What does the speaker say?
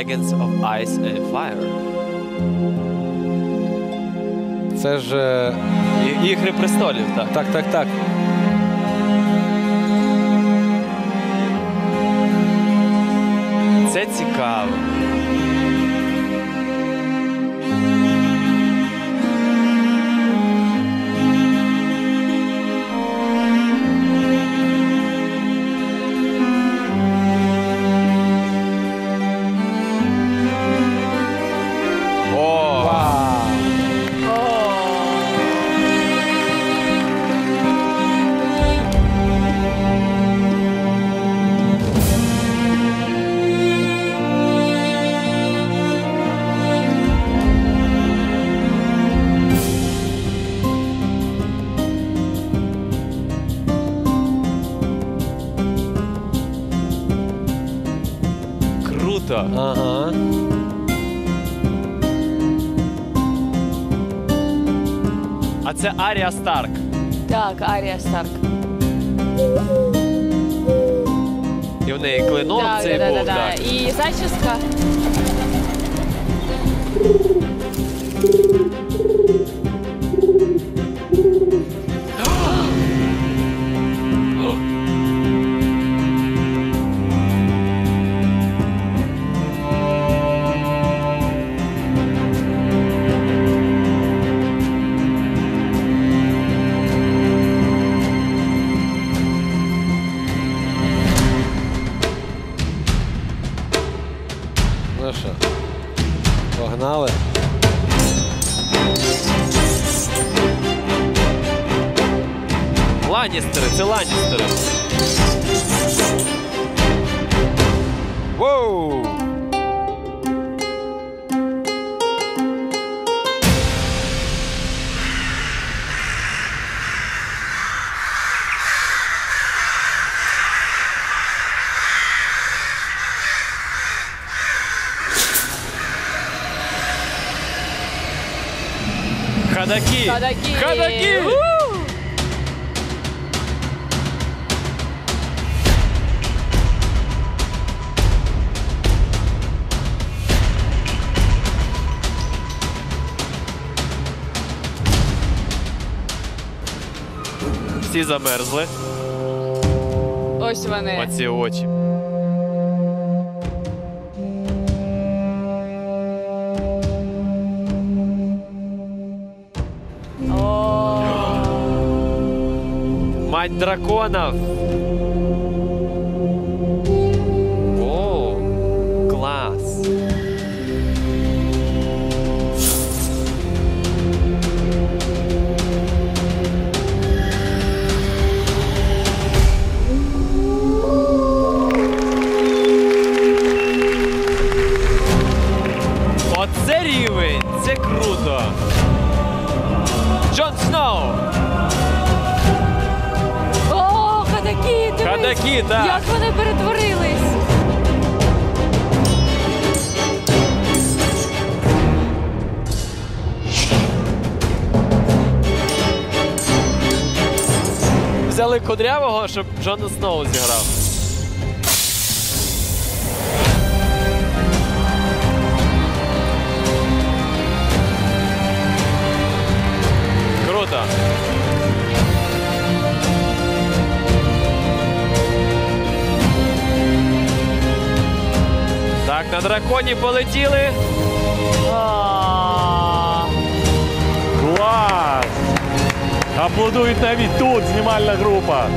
Dragons of Ice and Fire. Це ж. е, І- Ігри престолів, так. Так, так, так. Це цікаво. круто. Ага. А це Арія Старк. Так, Арія Старк. І в неї клинок Так, цей да, був. да, да. так. І зачіска. Погнали. Ланністери, це Ланністери. Воу! Хадаки! Хадаки! Хадаки! У! Всі замерзли. Ось вони. Оці очі. Мать драконов. О, клас. Оце рівень! Це круто! Джон Сноу! Хадаки! дивись! Хадаки, так. Як вони перетворились! Взяли кудрявого, щоб Джона Сноу зіграв. драконі полетіли. А, Клас! Аплодують навіть тут знімальна група.